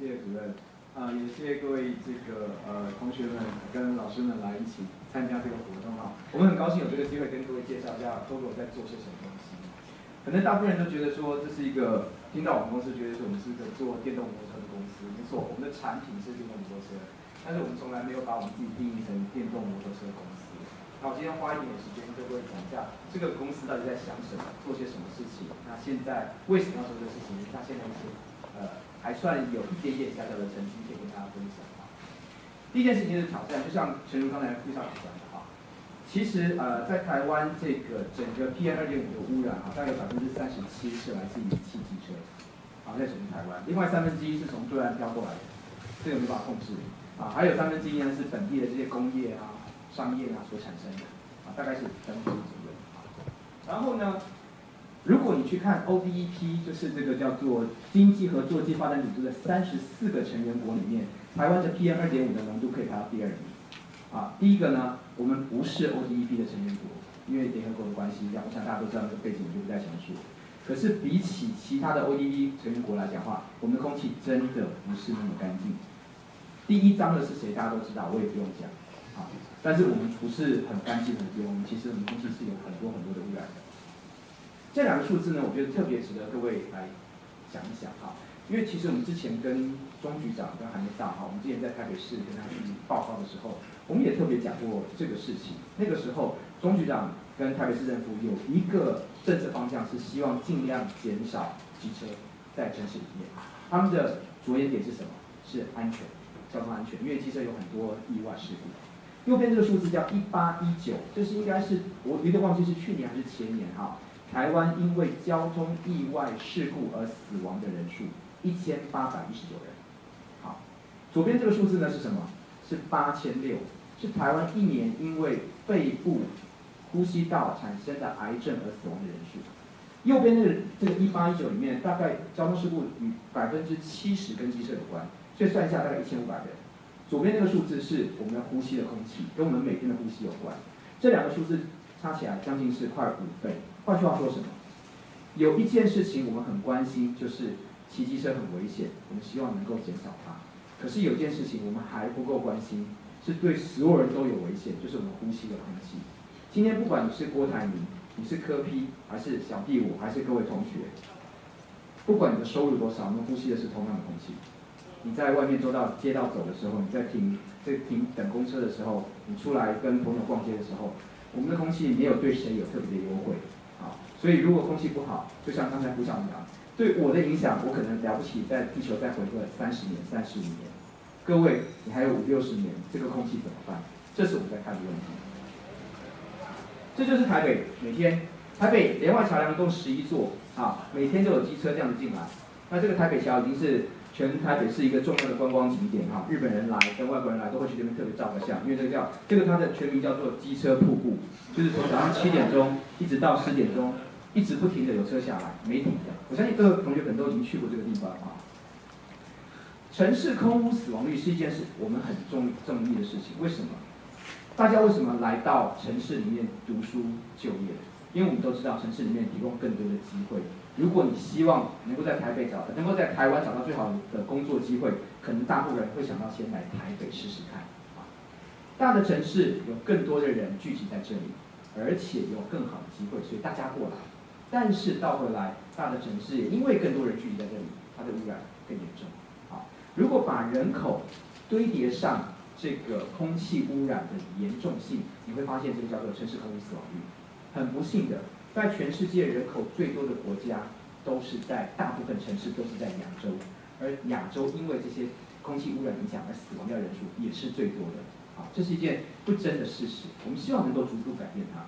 谢谢主任，啊，也谢谢各位这个呃同学们跟老师们来一起参加这个活动啊。我们很高兴有这个机会跟各位介绍一下 Coco 在做些什么东西。可能大部分人都觉得说这是一个，听到我们公司觉得说我们是一个做电动摩托车的公司，没错，我们的产品是电动摩托车，但是我们从来没有把我们自己定义成电动摩托车公司。那我今天花一点时间跟各位讲一下这个公司到底在想什么，做些什么事情。那现在为什么要做这个事情？那现在一些呃。还算有一点点小小的成绩可以跟大家分享啊。第一件事情是挑战，就像陈如刚才副校长讲的哈，其实呃在台湾这个整个 PM 二点五的污染啊，大概百分之三十七是来自于汽机车，好在整个台湾，另外三分之一是从对岸飘过来的，这个没办法控制啊，还有三分之一呢是本地的这些工业啊、商业啊所产生的啊，大概是三分之一左右啊。然后呢？如果你去看 ODEP，就是这个叫做经济合作暨发展组织的三十四个成员国里面，台湾的 PM 二点五的浓度可以排到第二名。啊，第一个呢，我们不是 ODEP 的成员国，因为联合国的关系，我想大家都知道这个背景，我就不再详述。可是比起其他的 ODEP 成员国来讲话，我们的空气真的不是那么干净。第一脏的是谁？大家都知道，我也不用讲。啊，但是我们不是很干净的地方，我们其实我们空气是有很多很多的污染的。这两个数字呢，我觉得特别值得各位来想一想哈，因为其实我们之前跟钟局长跟还没到哈，我们之前在台北市跟他去报告的时候，我们也特别讲过这个事情。那个时候，钟局长跟台北市政府有一个政策方向是希望尽量减少机车在城市里面。他们的着眼点是什么？是安全，交通安全，因为机车有很多意外事故。右边这个数字叫一八一九，这是应该是我有点忘记是去年还是前年哈。台湾因为交通意外事故而死亡的人数一千八百一十九人。好，左边这个数字呢是什么？是八千六，是台湾一年因为肺部、呼吸道产生的癌症而死亡的人数。右边这个这个一八一九里面，大概交通事故与百分之七十跟机车有关，所以算一下大概一千五百人。左边这个数字是我们呼吸的空气，跟我们每天的呼吸有关。这两个数字差起来将近是快五倍。换句话说什么？有一件事情我们很关心，就是骑机车很危险，我们希望能够减少它。可是有件事情我们还不够关心，是对所有人都有危险，就是我们呼吸的空气。今天不管你是郭台铭，你是柯批，还是小弟我，还是各位同学，不管你的收入多少，我们呼吸的是同样的空气。你在外面走到街道走的时候，你在停在停等公车的时候，你出来跟朋友逛街的时候，我们的空气没有对谁有特别的优惠。所以，如果空气不好，就像刚才胡校长讲，对我的影响，我可能了不起，在地球再活个三十年、三十五年。各位，你还有五六十年，这个空气怎么办？这是我们在看的问题。这就是台北，每天台北连外桥梁共十一座，啊，每天都有机车这样子进来。那这个台北桥已经是全台北是一个重要的观光景点，哈，日本人来跟外国人来都会去这边特别照个相，因为这个叫这个它的全名叫做机车瀑布，就是从早上七点钟一直到十点钟。一直不停的有车下来，没停的。我相信各位同学可能都已经去过这个地方啊。城市空屋死亡率是一件事，我们很重重意的事情。为什么？大家为什么来到城市里面读书就业？因为我们都知道城市里面提供更多的机会。如果你希望能够在台北找，能够在台湾找到最好的工作机会，可能大部分人会想到先来台北试试看。啊，大的城市有更多的人聚集在这里，而且有更好的机会，所以大家过来。但是倒回来，大的城市也因为更多人聚集在这里，它的污染更严重。好，如果把人口堆叠上这个空气污染的严重性，你会发现这个叫做城市空气死亡率。很不幸的，在全世界人口最多的国家，都是在大部分城市都是在亚洲，而亚洲因为这些空气污染影响而死亡掉人数也是最多的。好，这是一件不争的事实，我们希望能够逐步改变它。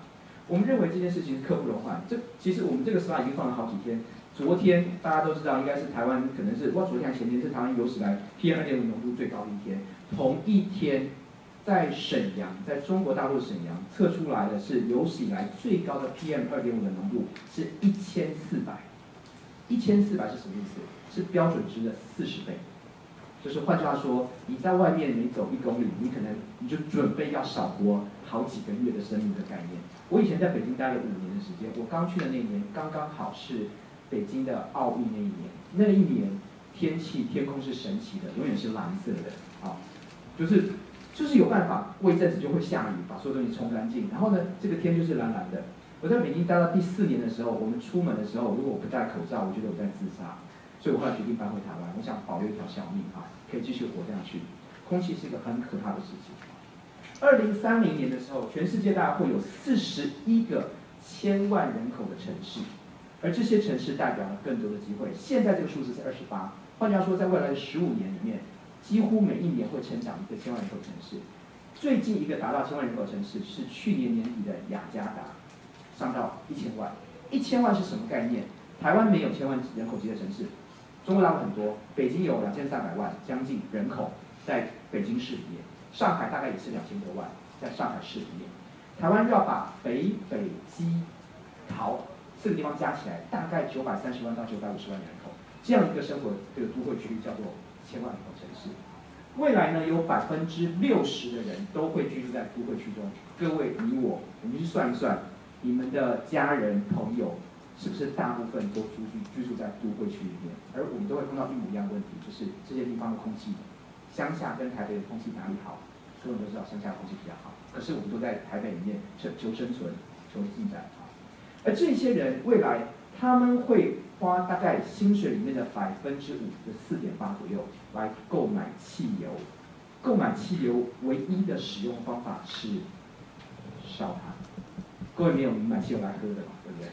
我们认为这件事情是刻不容缓。这其实我们这个 slide 已经放了好几天。昨天大家都知道，应该是台湾可能是，我昨天还前天是台湾有史来 PM 二点五浓度最高的一天。同一天，在沈阳，在中国大陆沈阳测出来的是有史以来最高的 PM 二点五的浓度，是一千四百。一千四百是什么意思？是标准值的四十倍。就是换句话说，你在外面你走一公里，你可能你就准备要少活好几个月的生命的概念。我以前在北京待了五年的时间，我刚去的那一年刚刚好是北京的奥运那一年，那一年天气天空是神奇的，永远是蓝色的，啊，就是就是有办法，过一阵子就会下雨，把所有东西冲干净，然后呢，这个天就是蓝蓝的。我在北京待到第四年的时候，我们出门的时候，如果我不戴口罩，我觉得我在自杀，所以我后来决定搬回台湾，我想保留一条小命啊，可以继续活下去。空气是一个很可怕的事情。二零三零年的时候，全世界大概会有四十一个千万人口的城市，而这些城市代表了更多的机会。现在这个数字是二十八，换句话说，在未来的十五年里面，几乎每一年会成长一个千万人口城市。最近一个达到千万人口城市是去年年底的雅加达，上到一千万。一千万是什么概念？台湾没有千万人口级的城市，中国大陆很多，北京有两千三百万将近人口。在北京市里面，上海大概也是两千多万，在上海市里面，台湾要把北北基桃四个地方加起来，大概九百三十万到九百五十万人口，这样一个生活这个都会区叫做千万人口城市。未来呢，有百分之六十的人都会居住在都会区中。各位你我，我们去算一算，你们的家人朋友是不是大部分都居住居住在都会区里面？而我们都会碰到一模一样的问题，就是这些地方的空气。乡下跟台北的空气哪里好？所有人都知道乡下空气比较好。可是我们都在台北里面求求生存、求进展啊。而这些人未来他们会花大概薪水里面的百分之五的四点八左右来购买汽油。购买汽油唯一的使用方法是烧它。各位没有买汽油来喝的嘛？对不对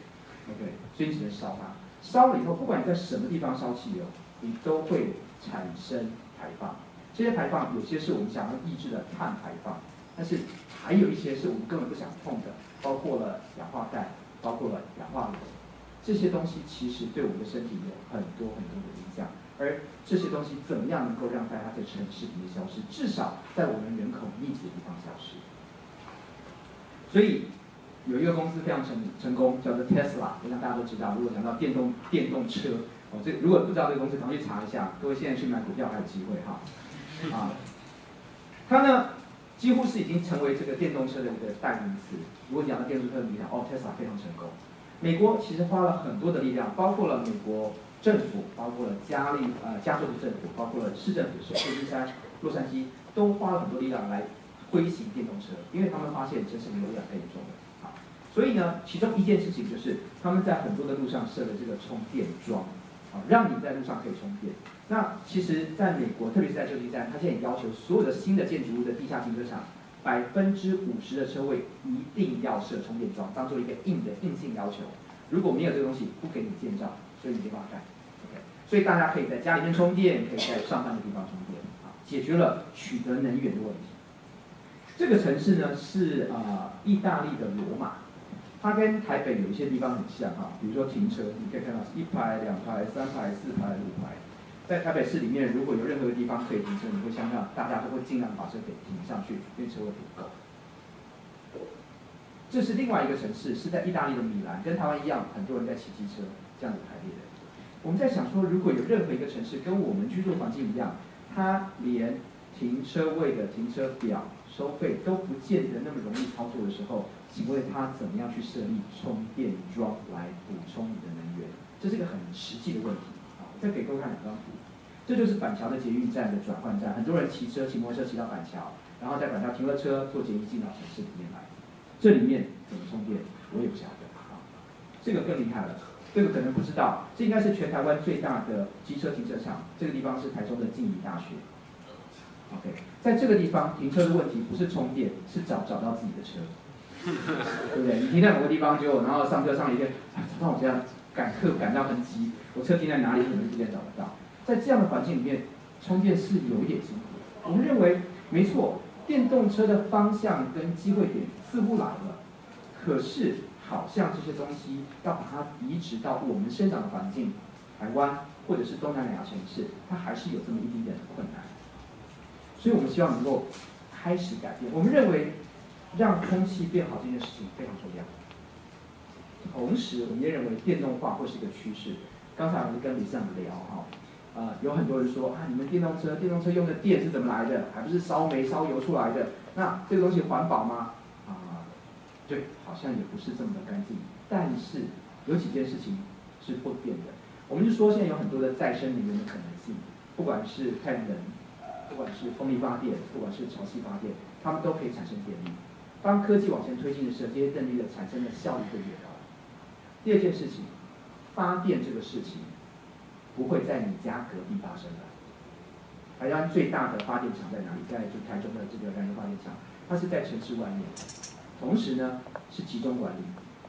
？OK，所以只能烧它。烧了以后，不管你在什么地方烧汽油，你都会产生排放。这些排放有些是我们想要抑制的碳排放，但是还有一些是我们根本不想碰的，包括了氧化氮，包括了氧化铝，这些东西其实对我们的身体有很多很多的影响。而这些东西怎么样能够让大家在城市里面消失？至少在我们人口密集的地方消失。所以有一个公司非常成成功，叫做 Tesla，我想大家都知道。如果讲到电动电动车，哦，这如果不知道这个公司，赶快去查一下。各位现在去买股票还有机会哈。啊，它呢几乎是已经成为这个电动车的一个代名词。如果讲到电动车的力量，哦，Tesla 非常成功。美国其实花了很多的力量，包括了美国政府，包括了加利呃加州的政府，包括了市政府，首旧金山、洛杉矶都花了很多力量来推行电动车，因为他们发现这是流量太严重的。好，所以呢，其中一件事情就是他们在很多的路上设了这个充电桩，啊，让你在路上可以充电。那其实，在美国，特别是在旧金山，它现在要求所有的新的建筑物的地下停车场，百分之五十的车位一定要设充电桩，当做一个硬的硬性要求。如果没有这个东西，不给你建造，所以你没办法干。OK，所以大家可以在家里面充电，可以在上班的地方充电，啊，解决了取得能源的问题。这个城市呢是啊，意大利的罗马，它跟台北有一些地方很像哈，比如说停车，你可以看到一排、两排、三排、四排、五排。在台北市里面，如果有任何的地方可以停车，你会想想，大家都会尽量把车给停上去，因为车位不够。这是另外一个城市，是在意大利的米兰，跟台湾一样，很多人在骑机车这样子排列的。我们在想说，如果有任何一个城市跟我们居住环境一样，它连停车位的停车表收费都不见得那么容易操作的时候，请问它怎么样去设立充电桩来补充你的能源？这是一个很实际的问题。好再给各位看两张图，这就是板桥的捷运站的转换站，很多人骑车、骑摩托车骑到板桥，然后在板桥停了车，坐捷运进到城市里面来。这里面怎么充电，我也不晓得啊。这个更厉害了，这个可能不知道，这应该是全台湾最大的机车停车场。这个地方是台中的静宜大学。OK，在这个地方停车的问题不是充电，是找找到自己的车，对不对？你停在某个地方就，然后上车上一天，找到我这样。赶课赶到很急，我车停在哪里可能不见找得到。在这样的环境里面，充电是有一点辛苦。我们认为没错，电动车的方向跟机会点似乎来了，可是好像这些东西要把它移植到我们生长的环境，台湾或者是东南亚城市，它还是有这么一丁点的困难。所以我们希望能够开始改变。我们认为让空气变好这件事情非常重要。同时，我们也认为电动化会是一个趋势。刚才我们跟李尚聊哈，呃，有很多人说啊，你们电动车，电动车用的电是怎么来的？还不是烧煤烧油出来的？那这个东西环保吗？啊，对，好像也不是这么的干净。但是有几件事情是不变的。我们就说现在有很多的再生能源的可能性，不管是太阳能，不管是风力发电，不管是潮汐发电，它们都可以产生电力。当科技往前推进的时候，这些电力的产生的效率会越高。第二件事情，发电这个事情不会在你家隔壁发生的。台湾最大的发电厂在哪里？在就台中的这个燃油发电厂，它是在城市外面，同时呢是集中管理，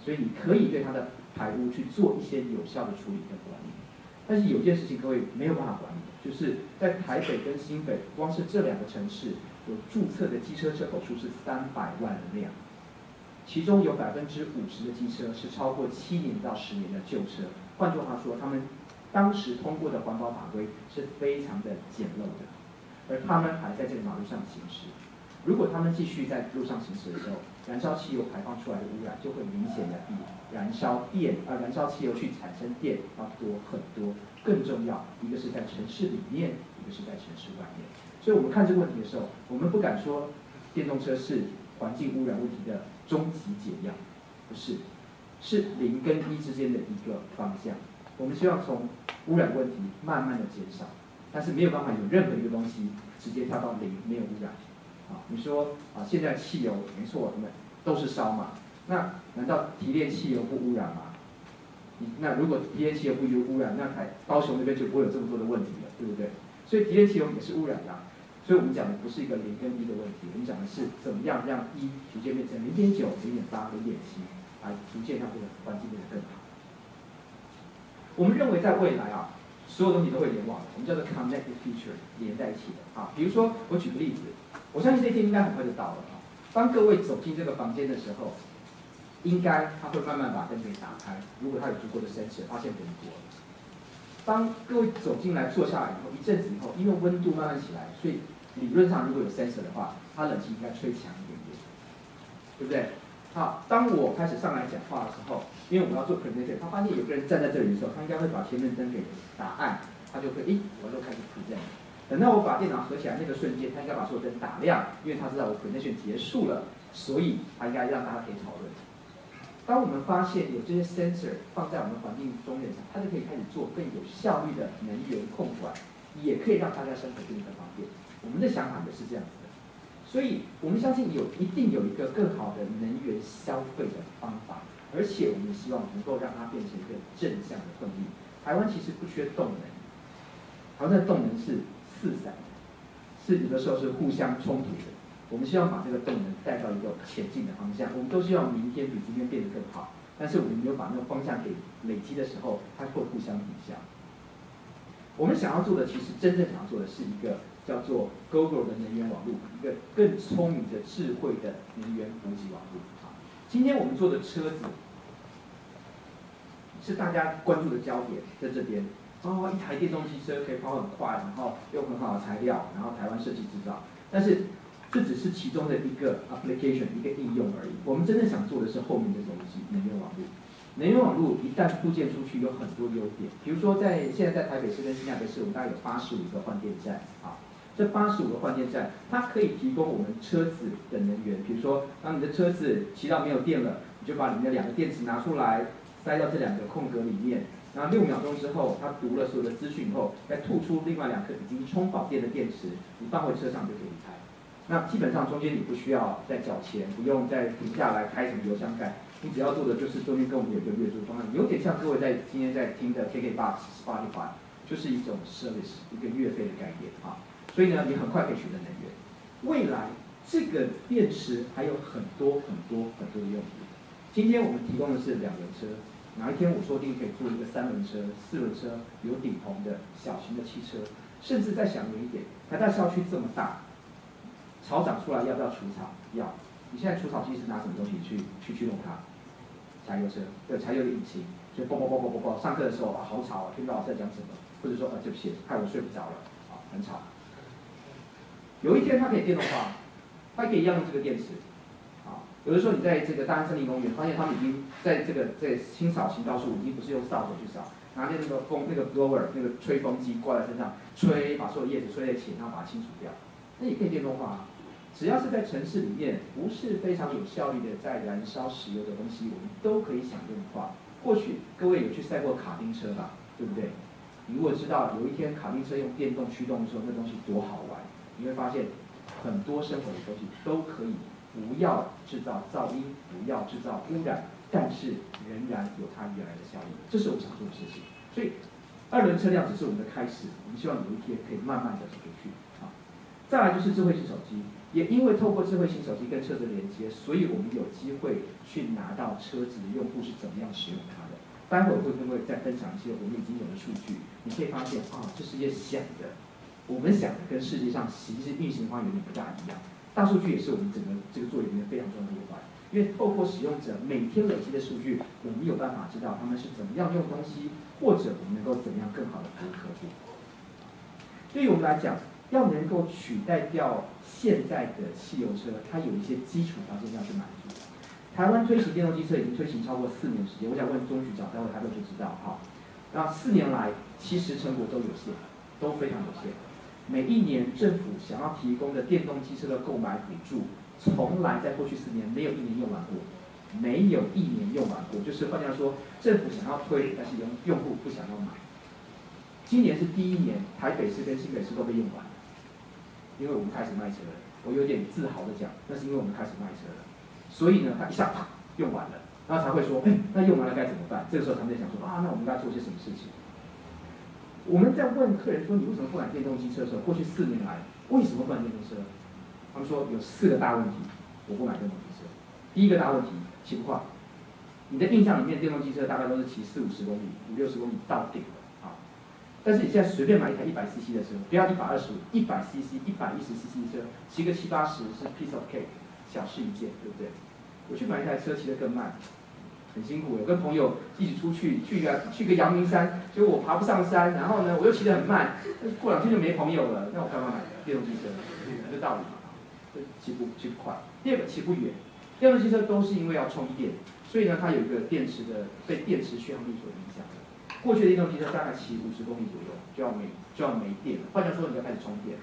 所以你可以对它的排污去做一些有效的处理跟管理。但是有件事情各位没有办法管理，就是在台北跟新北，光是这两个城市。有注册的机车车口数是三百万辆，其中有百分之五十的机车是超过七年到十年的旧车。换句话说，他们当时通过的环保法规是非常的简陋的，而他们还在这个马路上行驶。如果他们继续在路上行驶的时候，燃烧汽油排放出来的污染就会明显的比燃烧电呃燃烧汽油去产生电要多很多。更重要，一个是在城市里面，一个是在城市外面。所以我们看这个问题的时候，我们不敢说电动车是环境污染问题的终极解药，不是，是零跟一之间的一个方向。我们希望从污染问题慢慢的减少，但是没有办法有任何一个东西直接跳到零，没有污染。啊，你说啊，现在汽油没错，我们都是烧嘛，那难道提炼汽油不污染吗？那如果提炼汽油不有污染，那台高雄那边就不会有这么多的问题了，对不对？所以提炼汽油也是污染的。所以我们讲的不是一个零跟一的问题，我们讲的是怎么样让一逐渐变成零点九、零点八、零点七，来逐渐让这个环境变得更好。我们认为在未来啊，所有东西都会联网，我们叫做 connected feature，连在一起的啊。比如说，我举个例子，我相信这一天应该很快就到了啊。当各位走进这个房间的时候，应该它会慢慢把灯给打开，如果它有足够的 sensor，发现灯过了。当各位走进来坐下来以后，一阵子以后，因为温度慢慢起来，所以。理论上，如果有 sensor 的话，它冷气应该吹强一点点，对不对？好，当我开始上来讲话的时候，因为我们要做 presentation，他发现有个人站在这里的时候，他应该会把前面灯给打暗，他就会，诶，我就开始 present。等到我把电脑合起来那个瞬间，他应该把所有灯打亮，因为他知道我 presentation 结束了，所以他应该让大家可以讨论。当我们发现有这些 sensor 放在我们环境中的时候，它就可以开始做更有效率的能源控管，也可以让大家生活更方便。我们的想法也是这样子，所以我们相信有一定有一个更好的能源消费的方法，而且我们希望能够让它变成一个正向的动力。台湾其实不缺动能，台湾的动能是四散的，是有的时候是互相冲突的。我们希望把这个动能带到一个前进的方向，我们都希望明天比今天变得更好。但是我们没有把那个方向给累积的时候，它会互相抵消。我们想要做的，其实真正想要做的是一个。叫做 Google 的能源网络，一个更聪明的、智慧的能源补给网络。啊，今天我们做的车子是大家关注的焦点，在这边。哦，一台电动汽车可以跑很快，然后用很好的材料，然后台湾设计制造。但是这只是其中的一个 application，一个应用而已。我们真正想做的是后面的东西，能源网络。能源网络一旦铺建出去，有很多优点。比如说，在现在在台北市跟新加坡市，我们大概有八十五个换电站。啊。这八十五个换电站，它可以提供我们车子的能源。比如说，当你的车子骑到没有电了，你就把里面的两个电池拿出来，塞到这两个空格里面。然后六秒钟之后，它读了所有的资讯以后，再吐出另外两颗已经充饱电的电池，你放回车上就可以开。那基本上中间你不需要再缴钱，不用再停下来开什么油箱盖，你只要做的就是中间跟我们有一个月租方案，有点像各位在今天在听的 KKBox、Spotify，就是一种 service，一个月费的概念啊。所以呢，你很快可以取得能源。未来这个电池还有很多很多很多的用途。今天我们提供的是两轮车，哪一天我说不定可以做一个三轮车、四轮车，有顶棚的小型的汽车，甚至再想远一点，台大校区这么大，草长出来要不要除草？要。你现在除草机是拿什么东西去去驱动它？柴油车，对，柴油引擎，就嘣嘣嘣嘣嘣嘣。上课的时候啊，好吵啊，听不到老师在讲什么，或者说啊，对不起，害我睡不着了，啊，很吵。有一天它可以电动化，它可以要用这个电池，啊，有的时候你在这个大安森林公园，发现他们已经在这个在清扫行道树，已经不是用扫帚去扫，拿那个风那个 blower 那个吹风机挂在身上，吹把所有叶子吹在一起，然后把它清除掉，那也可以电动化。只要是在城市里面不是非常有效率的在燃烧石油的东西，我们都可以想电动化。或许各位有去赛过卡丁车吧？对不对？你如果知道有一天卡丁车用电动驱动的时候，那东西多好玩，你会发现很多生活的东西都可以不要制造噪音，不要制造污染，但是仍然有它原来的效应。这是我们想做的事情。所以二轮车辆只是我们的开始，我们希望有一天可以慢慢的走出去。啊，再来就是智慧型手机，也因为透过智慧型手机跟车子连接，所以我们有机会去拿到车子的用户是怎么样使用它的。待会儿会不会再分享一些我们已经有的数据？你可以发现啊，这世界想的，我们想跟世界上实际运行方有点不大一样。大数据也是我们整个这个作业里面非常重要的一环，因为透过使用者每天累积的数据，我们有办法知道他们是怎么样用东西，或者我们能够怎么样更好的服务客户。对于我们来讲，要能够取代掉现在的汽油车，它有一些基础条件要去满足。台湾推行电动机车已经推行超过四年时间，我想问钟局长，待会台会就知道哈。那四年来，其实成果都有限，都非常有限。每一年政府想要提供的电动机车的购买补助，从来在过去四年没有一年用完过，没有一年用完过。就是换句话说，政府想要推，但是用用户不想要买。今年是第一年，台北市跟新北市都被用完了，因为我们开始卖车了。我有点自豪的讲，那是因为我们开始卖车了。所以呢，他一下啪用完了，然后才会说，哎，那用完了该怎么办？这个时候他们在想说，啊，那我们该做些什么事情？我们在问客人说，你为什么不买电动机车的时候，过去四年来为什么不买电动车？他们说有四个大问题，我不买电动机车。第一个大问题，骑不快。你的印象里面，电动机车大概都是骑四五十公里、五六十公里到顶的啊。但是你现在随便买一台一百 CC 的车，不要一百二十五，一百 CC、一百一十 CC 的车，骑个七八十是 piece of cake。小事一件，对不对？我去买一台车，骑得更慢，很辛苦。我跟朋友一起出去，去个去个阳明山，结果我爬不上山，然后呢，我又骑得很慢，过两天就没朋友了。那我干嘛买电动机车？这道理嘛，骑不骑不快。第二个骑不远，电动机车都是因为要充电，所以呢，它有一个电池的被电池续航力所影响。过去的电动机车大概骑五十公里左右就要没就要没电了，换句话说，你要开始充电。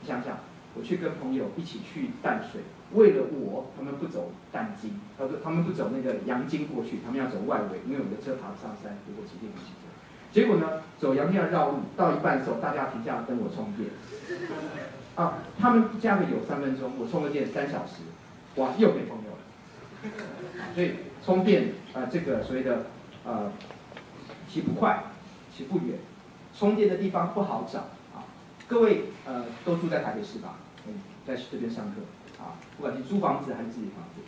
你想想，我去跟朋友一起去淡水。为了我，他们不走淡金，他说他们不走那个阳金过去，他们要走外围，因为我的车爬不上山，如果骑电动车。结果呢，走阳金要绕路，到一半的时候，大家停下来等我充电。啊，他们加个油三分钟，我充个电三小时，哇，又没朋友了。所以充电啊，这个所谓的呃，骑不快，骑不远，充电的地方不好找啊。各位呃，都住在台北市吧？在这边上课。啊，不管是租房子还是自己房子，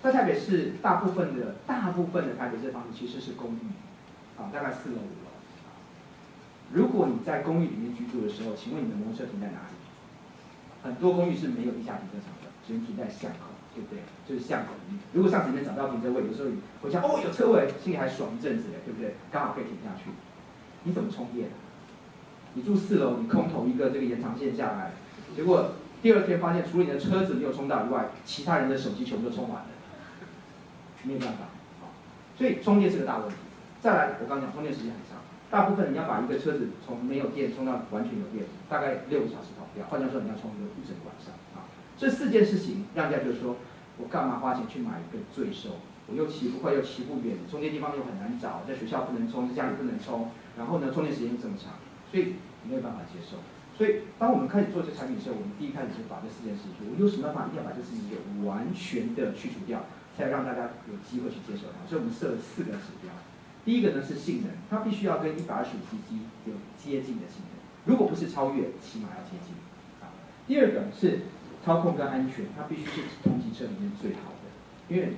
在台北市大部分的大部分的台北市房子其实是公寓，啊，大概四楼五楼。如果你在公寓里面居住的时候，请问你的摩托车停在哪里？很多公寓是没有地下停车场的，只能停在巷口，对不对？就是巷口。如果上次里面找不到停车位，有时候你回家哦有车位，心里还爽一阵子的，对不对？刚好可以停下去。你怎么充电？你住四楼，你空投一个这个延长线下来，结果。第二天发现，除了你的车子没有充到以外，其他人的手机全部都充满了，没有办法，所以充电是个大问题。再来，我刚讲充电时间很长，大部分你要把一个车子从没有电充到完全有电，大概六个小时跑不掉。换句话说，你要充。一个一整个晚上啊。这四件事情让大家就是说，我干嘛花钱去买一个罪受？我又骑不快，又骑不远，充电地方又很难找，在学校不能充，在家里不能充，然后呢，充电时间又这么长，所以没有办法接受。所以，当我们开始做这产品的时候，我们第一开始就把这四件事情，我有什么办法一定要把这事情给完全的去除掉，才让大家有机会去接受它。所以我们设了四个指标。第一个呢是性能，它必须要跟一百二十五 cc 有接近的性能，如果不是超越，起码要接近。啊，第二个是操控跟安全，它必须是同级车里面最好的，因为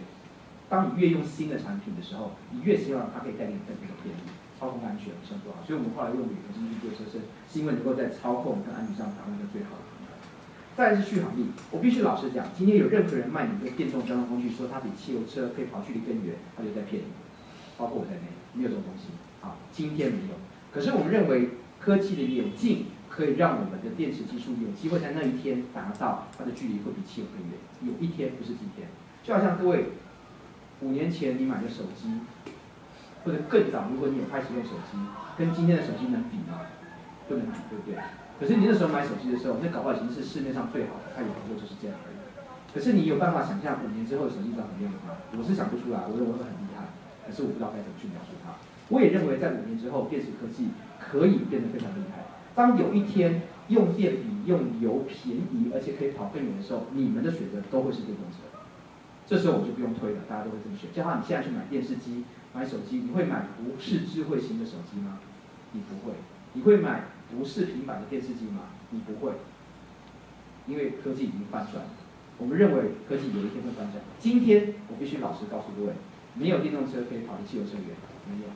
当你越用新的产品的时候，你越希望它可以带给你更多的便利。操控安全很重要，所以我们后来用铝合金去做车身，是因为能够在操控跟安全上达到一个最好的平衡。再是续航力，我必须老实讲，今天有任何人卖你一个电动交通工具，说它比汽油车可以跑距离更远，他就在骗你，包括我在内，没有这种东西。啊，今天没有。可是我们认为科技的演进可以让我们的电池技术有机会在那一天达到它的距离会比汽油更远。有一天不是今天，就好像各位五年前你买的手机。或者更早，如果你有开始用手机，跟今天的手机能比吗？不能比，对不对？可是你那时候买手机的时候，那搞不好已经是市面上最好的，它也不过就是这样而已。可是你有办法想象五年之后的手机长什么样吗？我是想不出来，我认为会很厉害，可是我不知道该怎么去描述它。我也认为在五年之后，电池科技可以变得非常厉害。当有一天用电比用油便宜，而且可以跑更远的时候，你们的选择都会是电动车。这时候我就不用推了，大家都会这么选。就好像你现在去买电视机、买手机，你会买不是智慧型的手机吗？你不会。你会买不是平板的电视机吗？你不会。因为科技已经翻转，我们认为科技有一天会翻转。今天我必须老实告诉各位，没有电动车可以跑的汽油车源，没有。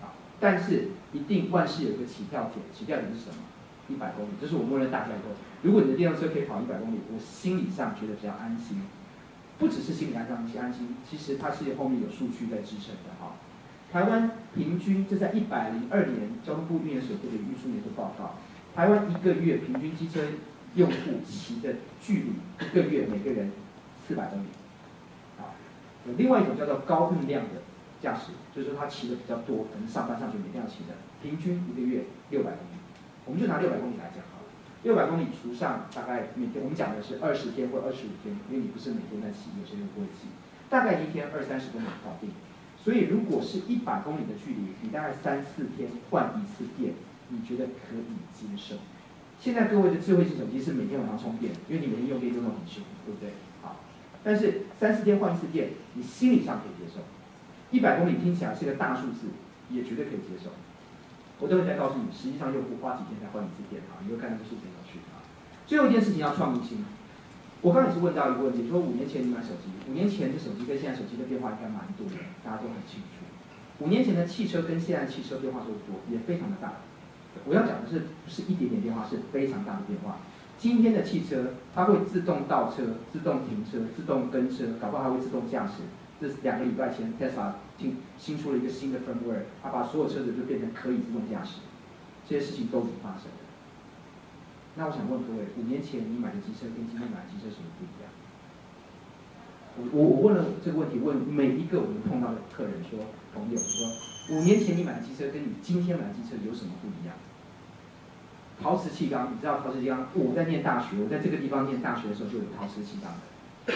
啊，但是一定万事有个起跳点，起跳点是什么？一百公里，这是我默认大家以后，如果你的电动车可以跑一百公里，我心理上觉得比较安心。不只是心理安心，安心，其实它是后面有数据在支撑的哈。台湾平均这在一百零二年交通部运营所做的运输年度报告，台湾一个月平均机车。用户骑的距离一个月每个人四百公里，啊，另外一种叫做高运量的驾驶，就是说他骑的比较多，可能上班上学每天要骑的，平均一个月六百公里。我们就拿六百公里来讲，六百公里除上大概每天我们讲的是二十天或二十五天，因为你不是每天在骑，有些人不会骑，大概一天二三十公里搞定。所以如果是一百公里的距离，你大概三四天换一次电，你觉得可以接受？现在各位的智慧型手机是每天晚上充电，因为你每天用电用的很凶，对不对？好，但是三四天换一次电，你心理上可以接受。一百公里听起来是个大数字，也绝对可以接受。我都会再告诉你，实际上用户花几天才换一次电脑？你会看到这数字上去啊。最后一件事情要创新。我刚也是问到一个问题，说五年前你买手机，五年前的手机跟现在手机的变化应该蛮多的，大家都很清楚。五年前的汽车跟现在汽车变化都多，也非常的大。我要讲的是，不是一点点变化，是非常大的变化。今天的汽车，它会自动倒车、自动停车、自动跟车，搞不好还会自动驾驶。这是两个礼拜前，Tesla 新新出了一个新的 firmware，它把所有车子就变成可以自动驾驶。这些事情都已经发生了。那我想问各位，五年前你买的机车跟今天买的机车什么不一样？我我我问了这个问题，问每一个我们碰到的客人说，朋友说。五年前你买的机车跟你今天买的机车有什么不一样？陶瓷气缸，你知道陶瓷气缸？我在念大学，我在这个地方念大学的时候就有陶瓷气缸的。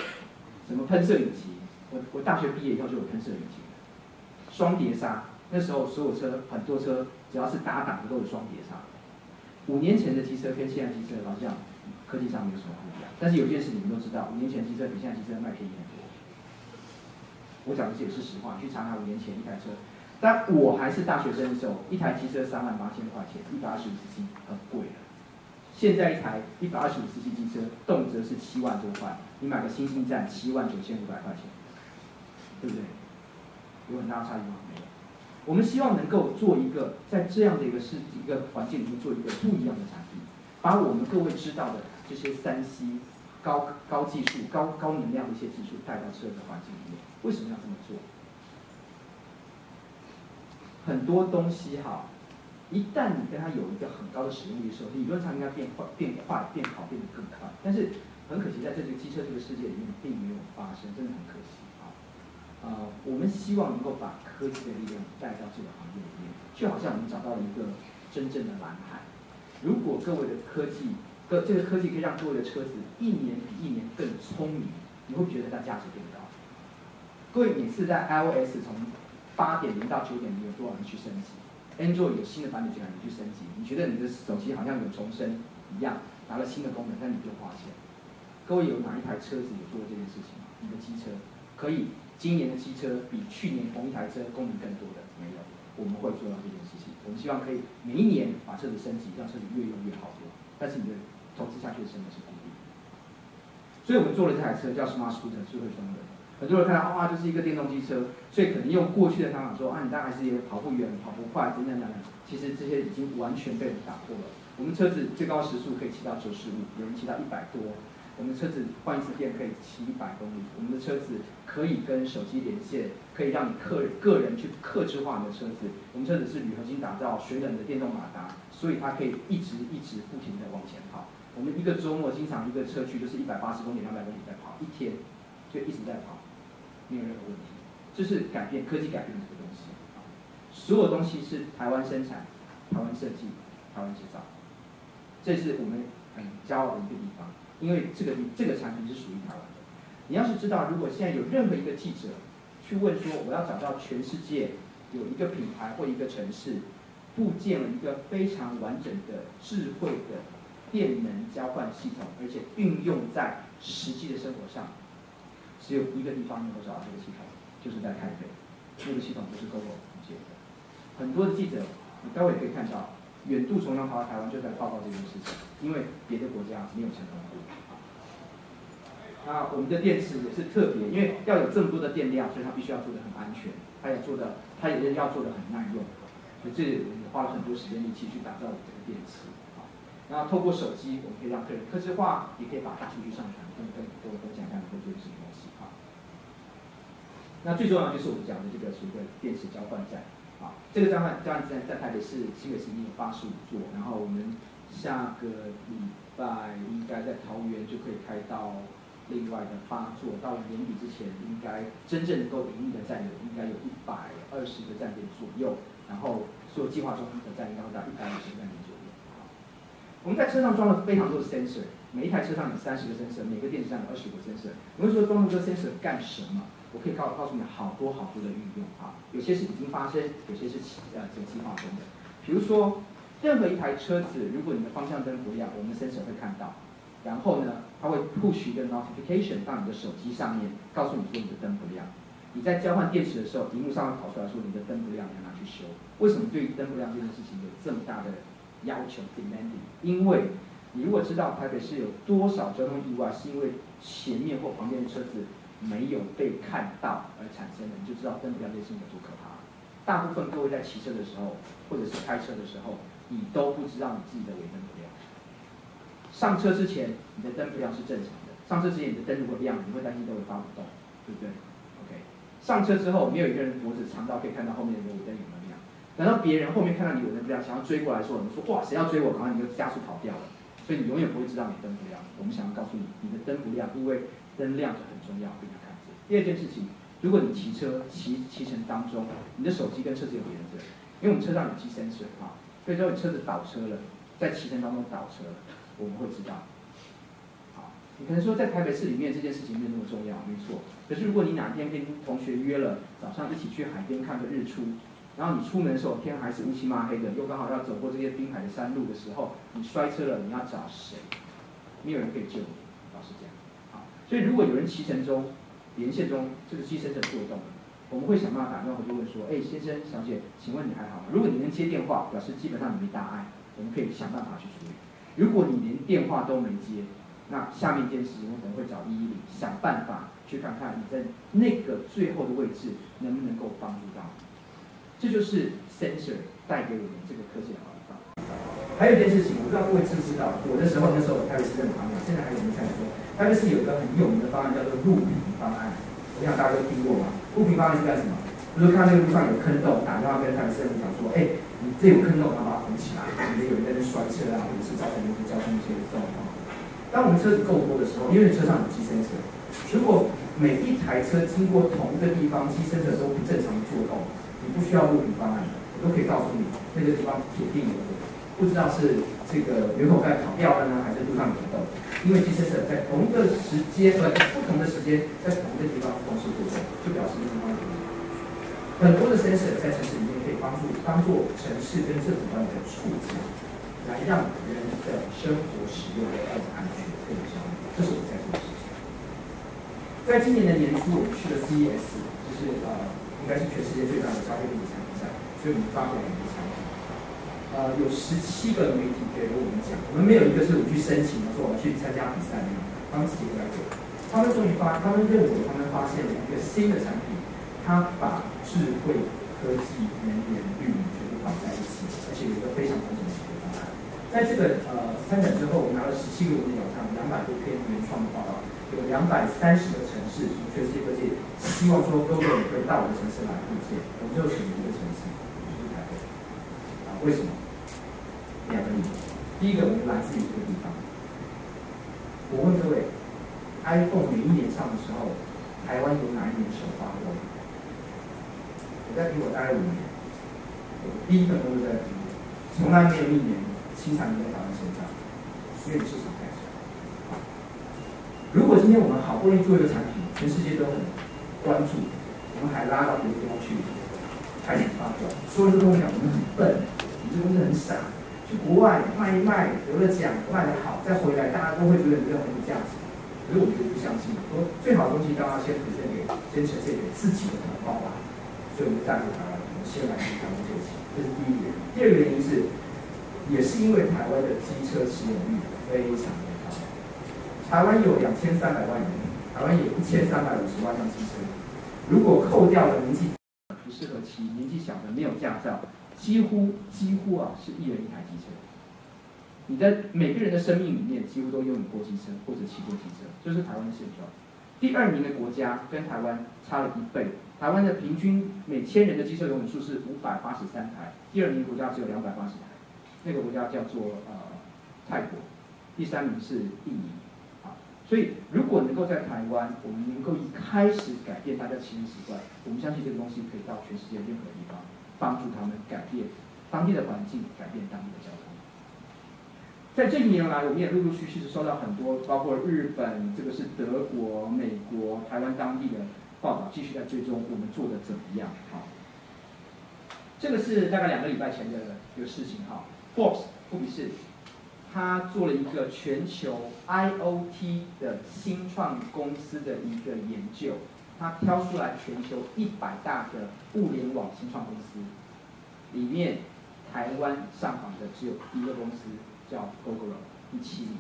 什么喷射引擎？我我大学毕业以后就有喷射引擎。双碟刹，那时候所有车很多车只要是搭档的都有双碟刹。五年前的机车跟现在机车好像科技上没有什么不一样，但是有件事你们都知道，五年前机车比现在机车卖便宜很多。我讲的这也是实话，去查查五年前一台车。但我还是大学生的时候，一台机车三万八千块钱，一百二十五 cc 很贵了。现在一台一百二十五 cc 机车，动辄是七万多块，你买个新星站七万九千五百块钱，对不对？有很大的差异吗？没有。我们希望能够做一个在这样的一个世一个环境里面做一个不一样的产品，把我们各位知道的这些三 C 高高技术、高高能量的一些技术带到车的环境里面。为什么要这么做？很多东西哈，一旦你跟它有一个很高的使用率的时候，理论上应该变快、变快、变好、变得更快。但是很可惜，在这个机车这个世界里面并没有发生，真的很可惜！呃，我们希望能够把科技的力量带到这个行业里面，就好像我们找到了一个真正的蓝海。如果各位的科技，各这个科技可以让各位的车子一年比一年更聪明，你会觉得它价值更高。各位每次在 iOS 从八点零到九点零有多少人去升级？Android 有新的版本进来，你去升级，你觉得你的手机好像有重生一样，拿了新的功能，但你就花钱。各位有哪一台车子有做过这件事情吗？你的机车可以，今年的机车比去年同一台车功能更多的没有，我们会做到这件事情。我们希望可以每一年把车子升级，让车子越用越好用。但是你的投资下去的成本是固定的，所以我们做了这台车叫 Smart Scooter 智慧双轮。很多人看到哇，就是一个电动机车，所以可能用过去的方法说啊，你大概是也跑不远、跑不快，等等等等。其实这些已经完全被我们打破了。我们车子最高时速可以骑到九十五，有人骑到一百多。我们车子换一次电可以骑一百公里。我们的车子可以跟手机连线，可以让你客个人去克制化你的车子。我们车子是铝合金打造、水冷的电动马达，所以它可以一直一直不停的往前跑。我们一个周末经常一个车去就是一百八十公里、两百公里在跑，一天就一直在跑。没有任何问题，这是改变科技改变这个东西。所有东西是台湾生产、台湾设计、台湾制造，这是我们很骄傲的一个地方。因为这个这个产品是属于台湾的。你要是知道，如果现在有任何一个记者去问说，我要找到全世界有一个品牌或一个城市，布建了一个非常完整的智慧的电能交换系统，而且运用在实际的生活上，只有一个地方能够找到这个系统，就是在台北。那个系统不是 Google 建的。很多的记者，你待会可以看到，远渡重洋跑到台湾，就在报告这件事情，因为别的国家没有成功过。那我们的电池也是特别，因为要有这么多的电量，所以它必须要做的很安全，它也做的，它也要做的很耐用。所以这我们花了很多时间力气去打造这个电池。好，然后透过手机，我们可以让客人客制化，也可以把大数据上传，跟跟跟我讲看会做什么东西。好，那最重要的就是我们讲的这个所谓的电池交换站。好，这个交换交换站在台北市新北市已经有八十五座，然后我们下个礼拜应该在桃园就可以开到。另外的八座，到年底之前，应该真正能够盈利的站有应该有一百二十个站点左右，然后所有计划中的站应该达一百五十个站点左右。我们在车上装了非常多的 sensor，每一台车上有三十个 sensor，每个电池上有二十个 sensor。我们说装这个 sensor 干什么？我可以告告诉你好多好多的运用啊，有些是已经发生，有些是呃这个计划中的。比如说，任何一台车子，如果你的方向灯不亮，我们的 sensor 会看到。然后呢，它会 push 一个 notification 到你的手机上面，告诉你说你的灯不亮。你在交换电池的时候，屏幕上会跑出来说你的灯不亮，你要拿去修。为什么对于灯不亮这件事情有这么大的要求 demanding？因为你如果知道台北市有多少交通意外是因为前面或旁边的车子没有被看到而产生的，你就知道灯不亮这件事情有多可怕。大部分各位在骑车的时候，或者是开车的时候，你都不知道你自己的尾灯不亮。上车之前，你的灯不亮是正常的。上车之前，你的灯如果亮，你会担心灯会发不动，对不对？OK。上车之后，没有一个人脖子长到可以看到后面的尾灯有没有亮。等到别人后面看到你尾灯不亮，想要追过来说，你说哇，谁要追我？然后你就加速跑掉了。所以你永远不会知道你灯不亮。我们想要告诉你，你的灯不亮，因为灯亮着很重要，非常看见。第二件事情，如果你骑车骑骑乘当中，你的手机跟车子有连着，因为我们车上有机声水啊，所以说你车子倒车了，在骑乘当中倒车了。我们会知道，好，你可能说在台北市里面这件事情没有那么重要，没错。可是如果你哪天跟同学约了早上一起去海边看个日出，然后你出门的时候天还是乌漆嘛黑的，又刚好要走过这些滨海的山路的时候，你摔车了，你要找谁？没有人可以救你，老实讲。好，所以如果有人骑乘中连线中这个机身是作动，我们会想办法打电话回去问说，哎，先生小姐，请问你还好吗？如果你能接电话，表示基本上你没大碍，我们可以想办法去处理。如果你连电话都没接，那下面一件事情我可能会找一一零，想办法去看看你在那个最后的位置能不能够帮助到。这就是 sensor 带给我们这个科技的好处。还有一件事情，我不知道各位知不知道，我的时候那时候台北市政府方案，现在还有人在说？台北市有个很有名的方案叫做录屏方案，我想大家都听过吧？录屏方案是干什么？就是看那个路上有坑洞，打电话跟台北市政府讲说，哎。你这有坑洞，把它补起来，免得有人在那摔车啊，或者是造成一些交通一些状况。当我们车子够多的时候，因为车上有机身车，如果每一台车经过同一个地方，机身车都不正常作动，你不需要录屏方案，我都可以告诉你那个地方铁定有，不知道是这个圆口盖跑掉了呢，还是路上有洞。因为机身车在同一个时间，呃，不同的时间在同一个地方同时作动，就表示那地方有问题。很多的 sensor 在城市里面可以帮助当做城市跟政府管理的触角，来让人的生活使用更安全、更有效率。这是我们在做的事情。在今年的年初，我们去了 CES，就是呃，应该是全世界最大的消费电子产品展，所以我们发表了。呃，有十七个媒体给了我们讲，我们没有一个是我去申请说我要去参加比赛的，他们自己来给。他们终于发，他们认为他们发现了一个新的产品。他把智慧科技、能源、绿全部绑在一起，而且有一个非常完整的解决方案。在这个呃参展之后，我们拿了十七个文件表上两百多篇原创的报道，有两百三十个城市全世界各地希望说各位可以到我的城市来贡献，我们就选一个城市，就是台北。啊，为什么？两个理由。第一个，我们来自于这个地方。我问各位，iPhone 每一年上的时候，台湾有哪一年首发过？我在苹果待了五年，第一份工作在苹果，从来没有一年新产品在台湾身上，因为市场太小。如果今天我们好不容易做一个产品，全世界都很关注，我们还拉到别的地方去，开始发飙，说这个东西我们很笨，你这东西很傻，去国外卖一卖得了奖卖得好，再回来大家都会觉得你这很有价值。可是我觉得不相信，说最好的东西当然先呈现给，先呈现给自己的同胞吧。所以我们赞助台湾，我们先来去台湾做起，这是第一点。第二个原因是，也是因为台湾的机车持有率非常的高，台湾有两千三百万人。台湾有一千三百五十万辆机车，如果扣掉了年纪不适合骑、年纪小的没有驾照，几乎几乎啊是一人一台机车。你在每个人的生命里面，几乎都拥有过机车或者骑过机车，这是台湾的现状。第二名的国家跟台湾差了一倍，台湾的平均每千人的机车拥有数是五百八十三台，第二名国家只有两百八十台，那个国家叫做呃泰国，第三名是印尼。所以，如果能够在台湾，我们能够一开始改变大家骑行习惯，我们相信这个东西可以到全世界任何地方，帮助他们改变当地的环境，改变当地的交通。在这一年来，我们也陆陆续续是收到很多，包括日本、这个是德国、美国、台湾当地的报道，继续在追踪我们做的怎么样。好，这个是大概两个礼拜前的一个事情。哈，Forbes 富比士。他做了一个全球 IOT 的新创公司的一个研究，他挑出来全球一百大的物联网新创公司，里面台湾上榜的只有一个公司叫 Google，第七名。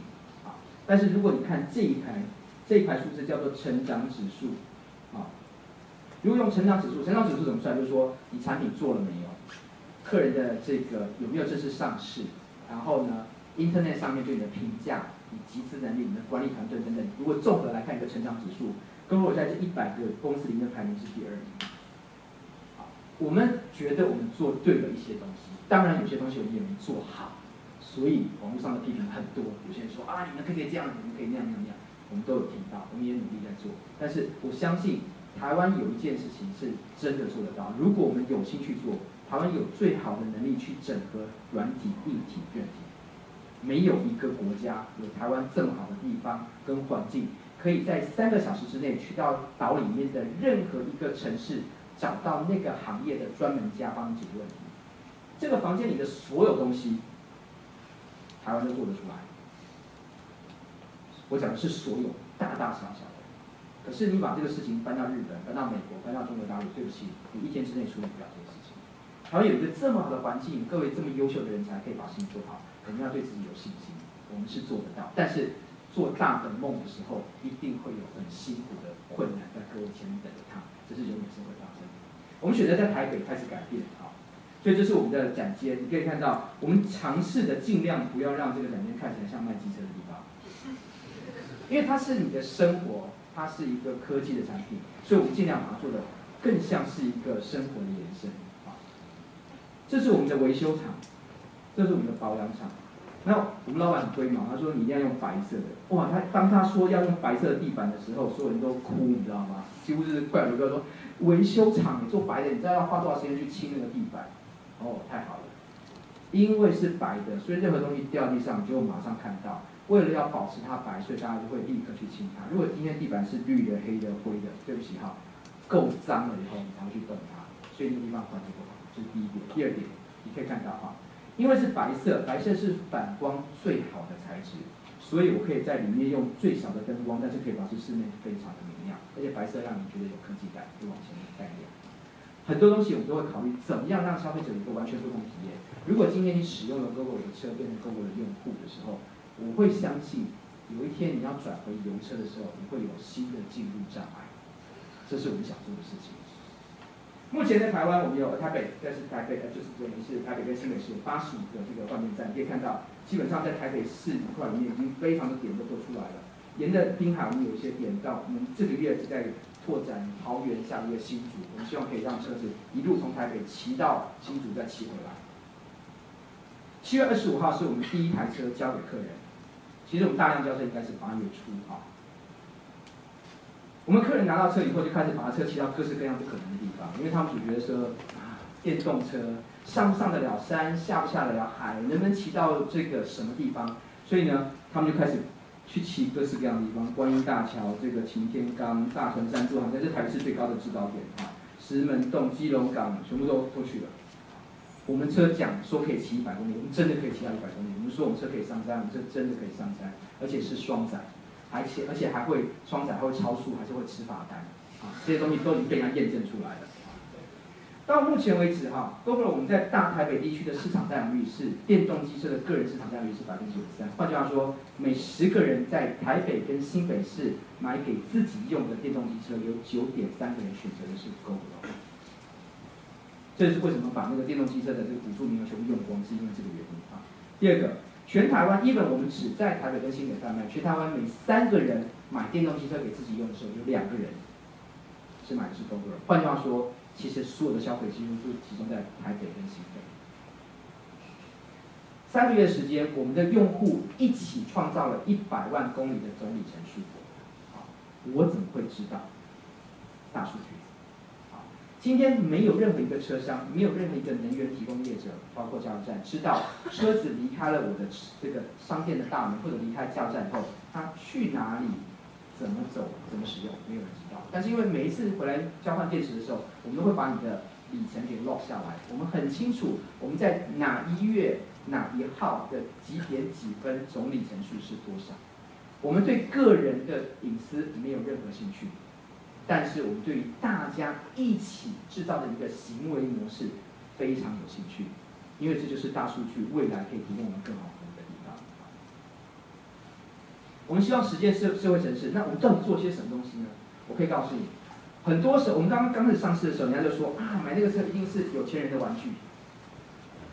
啊，但是如果你看这一排这一排数字叫做成长指数，啊，如果用成长指数，成长指数怎么算？就是说你产品做了没有，客人的这个有没有正式上市，然后呢？Internet 上面对你的评价、你集资能力、你的管理团队等等，如果综合来看一个成长指数，跟我在这一百个公司里面排名是第二名。好，我们觉得我们做对了一些东西，当然有些东西我们也没做好，所以网络上的批评很多。有些人说啊，你们可以这样，你们可以那样那样那样，我们都有听到，我们也努力在做。但是我相信台湾有一件事情是真的做得到，如果我们有心去做，台湾有最好的能力去整合软体、硬体、软体。没有一个国家有台湾这么好的地方跟环境，可以在三个小时之内去到岛里面的任何一个城市，找到那个行业的专门家帮你解决问题。这个房间里的所有东西，台湾都做得出来。我讲的是所有大大小小的。可是你把这个事情搬到日本、搬到美国、搬到中国大陆，对不起，你一天之内处理不了这个事情。台湾有一个这么好的环境，各位这么优秀的人才可以把事情做好。我们要对自己有信心，我们是做得到。但是做大的梦的时候，一定会有很辛苦的困难在各位前面等着他，这是永远是会发生。我们选择在台北开始改变，好，所以这是我们的展间。你可以看到，我们尝试的尽量不要让这个展间看起来像卖机车的地方，因为它是你的生活，它是一个科技的产品，所以我们尽量把它做的更像是一个生活的延伸。好，这是我们的维修厂。这是我们的保养厂，那我们老板很龟毛，他说你一定要用白色的。哇，他当他说要用白色的地板的时候，所有人都哭，你知道吗？几乎是怪我，不要说维修厂你做白的，你知道要花多少时间去清那个地板？哦，太好了，因为是白的，所以任何东西掉地上就马上看到。为了要保持它白，所以大家就会立刻去清它。如果今天地板是绿的、黑的、灰的，对不起哈，够脏了以后你才会去动它，所以那个地方环境不好，这是第一点。第二点，你可以看到哈。因为是白色，白色是反光最好的材质，所以我可以在里面用最小的灯光，但是可以保持室内非常的明亮，而且白色让你觉得有科技感，就往前面带亮。很多东西我们都会考虑，怎么样让消费者有一个完全不同体验。如果今天你使用了 GOOGLE 的车，变成 GOOGLE 的用户的时候，我会相信有一天你要转回油车的时候，你会有新的进入障碍。这是我们想做的事情。目前在台湾，我们有台北，但是台北呃就是等于是台北跟新北市有八十五个这个换电站，可以看到，基本上在台北市一块里面已经非常的点都做出来了。沿着滨海，我们有一些点到，我们这个月是在拓展桃园，下个月新竹，我们希望可以让车子一路从台北骑到新竹，再骑回来。七月二十五号是我们第一台车交给客人，其实我们大量交车应该是八月初啊。我们客人拿到车以后，就开始把车骑到各式各样不可能的地方，因为他们总觉得说，啊，电动车上不上得了山，下不下得了海，能不能骑到这个什么地方？所以呢，他们就开始去骑各式各样的地方，观音大桥、这个擎天岗、大屯山、珠航，这台北市最高的制高点啊。石门洞、基隆港全部都都去了。我们车讲说可以骑一百公里，我们真的可以骑到一百公里。我们说我们车可以上山，我们车真的可以上山，而且是双载，而且而且还会双载还会超速，还是会吃罚单，啊，这些东西都已经被他验证出来了。到目前为止，哈，GoGo 我们在大台北地区的市场占有率是电动机车的个人市场占有率是百分之九十三。换句话说，每十个人在台北跟新北市买给自己用的电动机车，有九点三个人选择的是 GoGo。这是为什么把那个电动机车的这个补助名额全部用光，是因为这个原因啊。第二个，全台湾，一本我们只在台北跟新北贩卖，全台湾每三个人买电动汽车给自己用的时候，有两个人是买的是 GoGo。换句话说。其实所有的消费几乎都集中在台北跟新北。三个月时间，我们的用户一起创造了一百万公里的总里程数。我怎么会知道？大数据。今天没有任何一个车商，没有任何一个能源提供业者，包括加油站，知道车子离开了我的这个商店的大门或者离开加油站以后，它去哪里？怎么走？怎么使用？没有人知道。但是因为每一次回来交换电池的时候，我们都会把你的里程给 log 下来。我们很清楚我们在哪一月哪一号的几点几分总里程数是多少。我们对个人的隐私没有任何兴趣，但是我们对于大家一起制造的一个行为模式非常有兴趣，因为这就是大数据未来可以提供我们更好服务的地方。我们希望实践社社会城市，那我们到底做些什么东西呢？我可以告诉你，很多时候我们刚刚刚开始上市的时候，人家就说啊，买那个车一定是有钱人的玩具。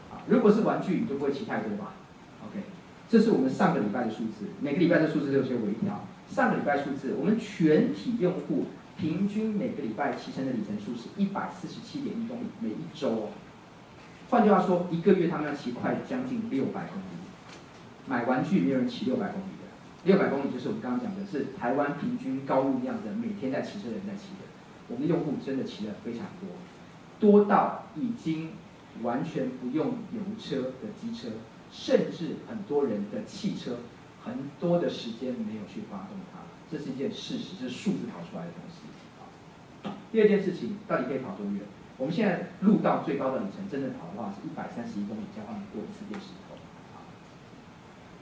啊，如果是玩具，你就不会骑太多吧？OK，这是我们上个礼拜的数字，每个礼拜的数字都有些微调。上个礼拜数字，我们全体用户平均每个礼拜骑乘的里程数是一百四十七点一公里，每一周哦。换句话说，一个月他们要骑快将近六百公里。买玩具没有人骑六百公里。的，六百公里就是我们刚刚讲的，是台湾平均高入量的每天在骑车的人在骑的。我们的用户真的骑的非常多，多到已经完全不用油车的机车，甚至很多人的汽车很多的时间没有去发动，这是一件事实，这是数字跑出来的东西。第二件事情，到底可以跑多远？我们现在路到最高的里程，真正跑的话是一百三十一公里，交换过一次电池。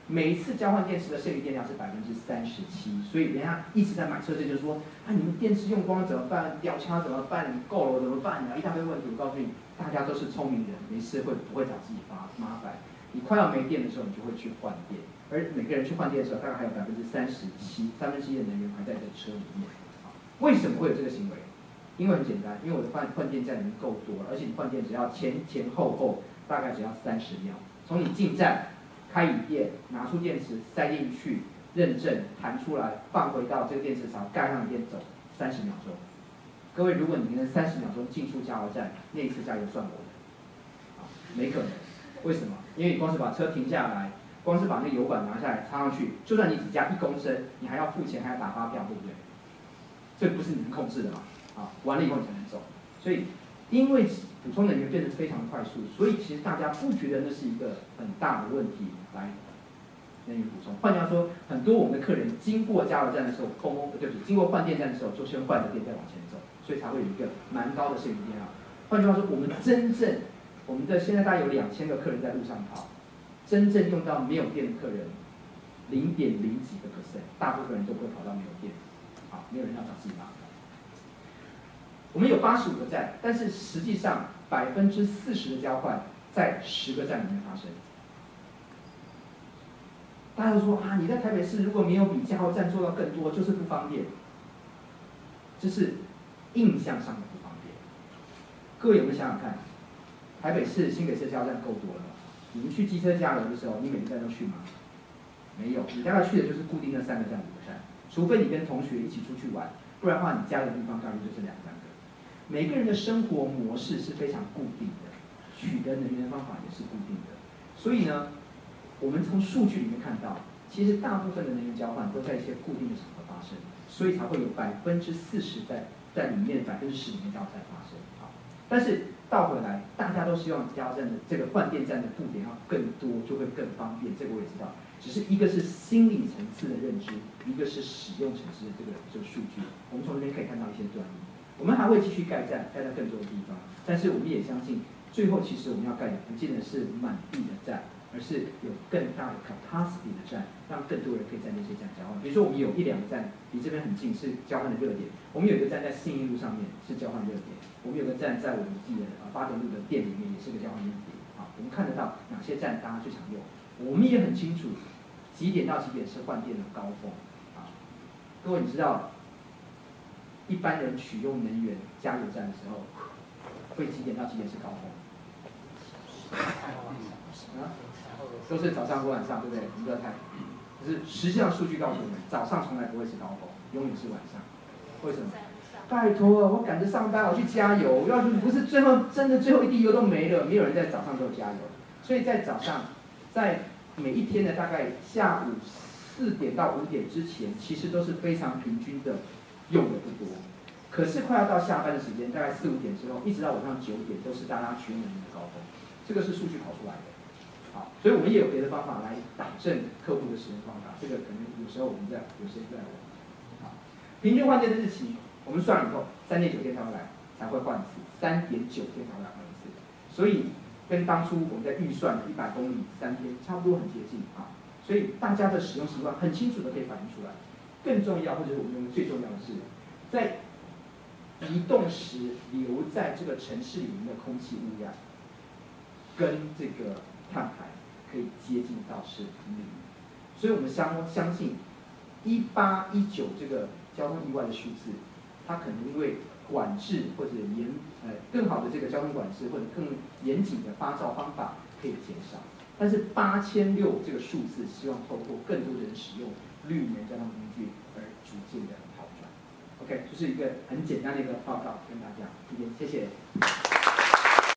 每一次交换电池的剩余电量是百分之三十七，所以人家一直在买车，这就是说，啊，你们电池用光了怎么办？掉枪怎么办？够了怎么办？一大堆问题。我告诉你，大家都是聪明人，没事会不会找自己麻麻烦？你快要没电的时候，你就会去换电，而每个人去换电的时候，大概还有百分之三十七，三分之一的能源还在这车里面。为什么会有这个行为？因为很简单，因为我的换换电站已经够多了，而且你换电只要前前后后大概只要三十秒，从你进站。开椅垫，拿出电池塞进去，认证弹出来，放回到这个电池槽，盖上电走，三十秒钟。各位，如果你能三十秒钟进出加油站，那一次加油算我的，啊，没可能。为什么？因为你光是把车停下来，光是把那个油管拿下来插上去，就算你只加一公升，你还要付钱，还要打发票，对不对？这不是你能控制的嘛？啊，完了以后你才能走。所以。因为补充能源变得非常快速，所以其实大家不觉得那是一个很大的问题。来，能源补充。换句话说，很多我们的客人经过加油站的时候，空空，对不起，经过换电站的时候，就先换着电再往前走，所以才会有一个蛮高的剩余电量。换句话说，我们真正，我们的现在大概有两千个客人在路上跑，真正用到没有电的客人，零点零几个 percent，大部分人都会跑到没有电，好，没有人要找自己麻烦。我们有八十五个站，但是实际上百分之四十的交换在十个站里面发生。大家都说啊，你在台北市如果没有比加油站做到更多，就是不方便。这是印象上的不方便。各位有没有想想看，台北市、新北市加油站够多了？你们去机车加油的时候，你每个站都去吗？没有，你大概去的就是固定的三个站、五个站，除非你跟同学一起出去玩，不然的话，你加的地方大概就是两站。每个人的生活模式是非常固定的，取得能源方法也是固定的，所以呢，我们从数据里面看到，其实大部分的能源交换都在一些固定的场合发生，所以才会有百分之四十在在里面，百分之十里面加油站发生。好，但是倒回来，大家都希望加站的这个换电站的布点要更多，就会更方便。这个我也知道，只是一个是心理层次的认知，一个是使用层次的这个这个数据。我们从这边可以看到一些端倪。我们还会继续盖站，盖在更多的地方。但是我们也相信，最后其实我们要盖的不见得是满地的站，而是有更大的 capacity 的站，让更多人可以在那些站交换。比如说，我们有一两个站离这边很近，是交换的热点。我们有一个站在信义路上面是交换热点，我们有个站在我们自己的啊八德路的店里面也是个交换用点。啊，我们看得到哪些站大家最常用，我们也很清楚几点到几点是换电的高峰。啊，各位你知道？一般人取用能源加油站的时候，会几点到几点是高峰？啊，都是早上或晚上，对不对？你不要太，可是实际上数据告诉我们，早上从来不会是高峰，永远是晚上。为什么？拜托，我赶着上班，我去加油。要是不是最后真的最后一滴油都没了，没有人在早上给我加油。所以在早上，在每一天的大概下午四点到五点之前，其实都是非常平均的。用的不多，可是快要到下班的时间，大概四五点之后，一直到晚上九点，都是大家取用能的高峰。这个是数据跑出来的，好，所以我们也有别的方法来打正客户的使用方法。这个可能有时候我们在有些在问。好，平均换电的日期，我们算了以后，三点九天才会来，才会换一次，三点九天才会来换一次。所以跟当初我们在预算的一百公里三天差不多很接近啊。所以大家的使用习惯很清楚的可以反映出来。更重要，或者是我们认为最重要的是，在移动时留在这个城市里面的空气污染，跟这个碳排可以接近到是零。所以我们相相信，一八一九这个交通意外的数字，它可能因为管制或者严呃更好的这个交通管制或者更严谨的发照方法可以减少，但是八千六这个数字，希望透过更多的人使用。绿能交通工具而逐渐的好转。OK，这是一个很简单的一个报告，跟大家，谢谢。